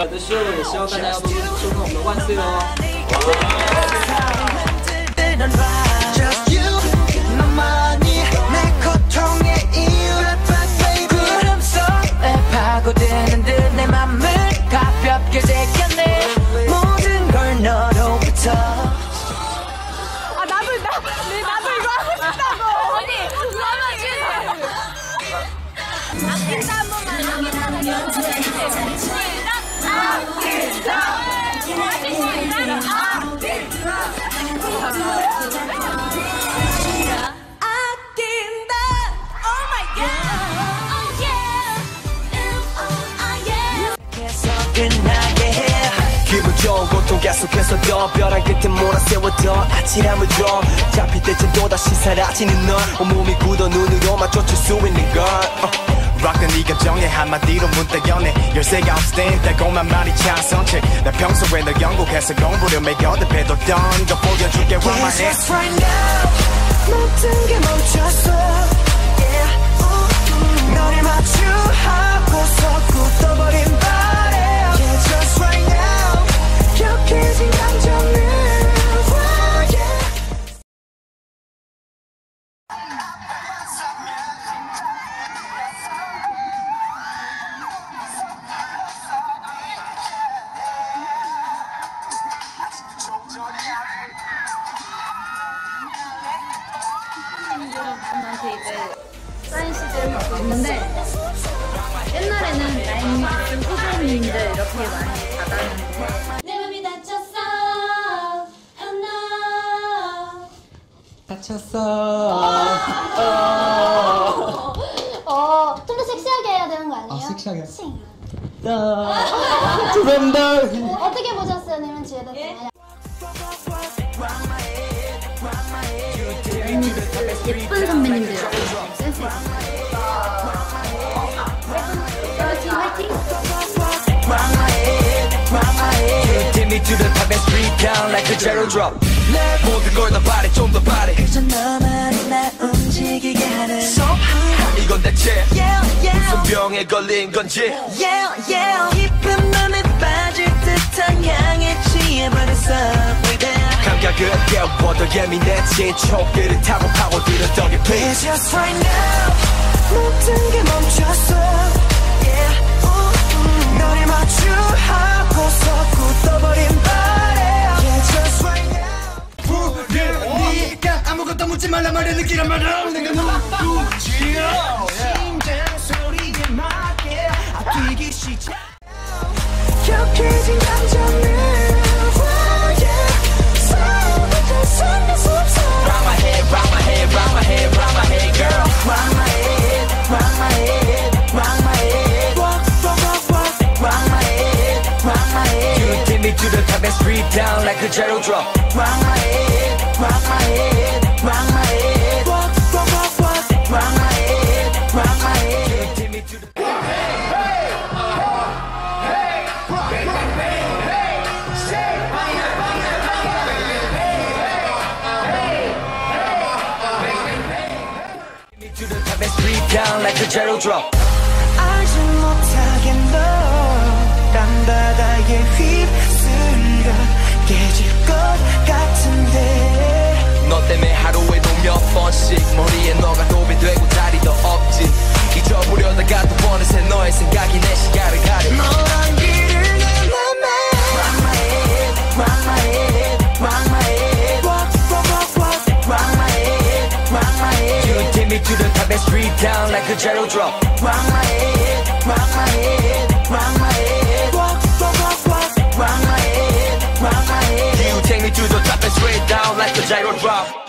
我,的秀，也希望大家多多收看我们的万岁哦。 끝나게 해. 기분 좋은 고통 계속해서 더 벼랑 끝에 몰아세워 더 아찔함을 줘. 잡힐 때쯤 또다시 사라지는 널 온몸이 굳어 눈으로만 쫓을 수 있는 걸. 어. 락은 네 감정에 한마디로 문득 연해 열쇠가 없을 달콤한 말이 찬성체. 나 평소에 널 영국에서 공부를 매겨도 배도 던져. 보여줄게 완만해. Just right now. 모든 게 멈췄어 있는데 옛날에는 라인 후배님들 이렇게 많이 받았는데 내 맘이 다쳤어. Oh no. 어, 좀 더 섹시하게 해야 되는 거 아니에요? 아, 섹시하게. 싱. 죄송합니다. 어떻게 보셨어요, 님은 지혜도 예? 예쁜 선배님들 센스 있어요. Me to the top and street down like a zero drop 모든 걸다 바래 좀더 바래 그저 너만이 날 움직이게 하는 So high 이건 대체 yeah, yeah. 무슨 병에 걸린 건지 yeah, yeah. 깊은 맘에 빠질 듯한 향에 취해버렸어 감각을 깨워도 예민해 진 촉들을 타고 파고드는 덕에 It's just right now 모든 게 멈췄어 부르니까 아무것도 묻지 말라 말해 느끼란 말은 내가 누구지요? 심장 소리에 맞게 뛰기 시작 격해진 감정을 oh, yeah. 서부터 손에서부터 Rock my head, rock my head, rock my head, rock my head, girl Rock my head, rock my head, rock my head Rock, rock, rock, rock, rock my head, rock my head You take me to the top and street down like a zero drop Rock my head, rock my head, the top and street down like a zero drop. 알지 못하게 너딴 바다에 휩쓸려 깨질 것 같은데. 너 때문에 하루에도 몇 번씩 머리에 너가 me to the top and street down like a zero drop Rock my head, rock my head, rock my head Rock, rock, rock, rock, rock my head, rock my head You take me to the top and straight down like a gyro drop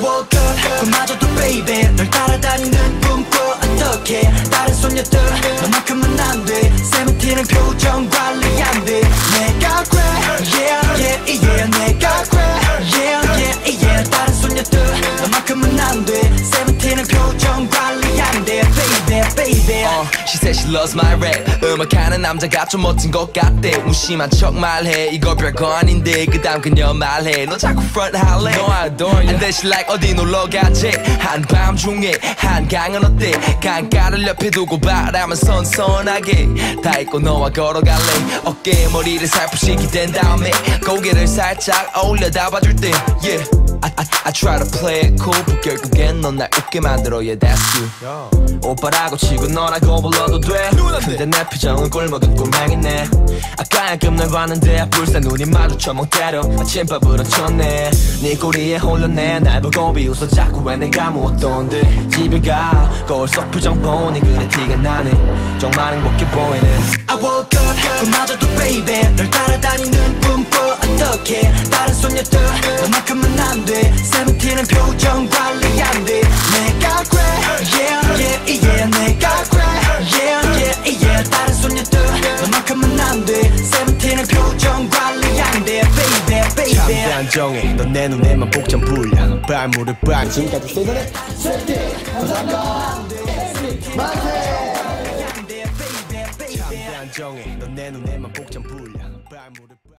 woke up 그마저도 baby 널 따라다니는 꿈꿔 어떡해 다른 소녀들? 너만큼은 안돼. 세븐틴은 표정 관리 안돼 내가 그래 yeah yeah yeah 내가 그래 she said she loves my rap. 음악하는 남자가 좀 멋진 것 같대 무심한 척 말해. 이거 별거 아닌데 그 다음 그녀 말해. 너 자꾸 front 할래 No I adore you And then she like 어디 놀러 가지? 한밤중에 한강은 어때? 강가를 옆에 두고 바라만 선선하게. 다 잊고 너와 걸어갈래. 어깨에 머리를 살포시 기댄 다음에 고개를 살짝 올려다 봐줄 때 Yeah. I, I, I try to play it cool. but 결국엔 넌날 웃게 만들어 Yeah that's you 오빠라고 치고 너라고 불러도 돼. 근데 내 표정은 꿀먹은 꿀망이네. 아까 야금 널 봤는데 불사 눈이 마주쳐 멍 때려. 아침밥으로 쳤네. 네 꼬리에 홀렸네. 날 보고 비웃어 자꾸 왜 내가 무엇던데. 집에 가. 거울 속 표정 보니 그래 티가 나네. 정말 행복해 보이네. I woke up. 그마저도 baby. 널 따라다니는 꿈꿔. 어떡해? 다른 소녀들. 너만큼은 안돼. 세븐틴은 표정 관리 단정해. 넌 내 눈에만 복장 불려. 발무릎 발 지금까지 세전에. 단정해 넌 내 눈에만 복장 불려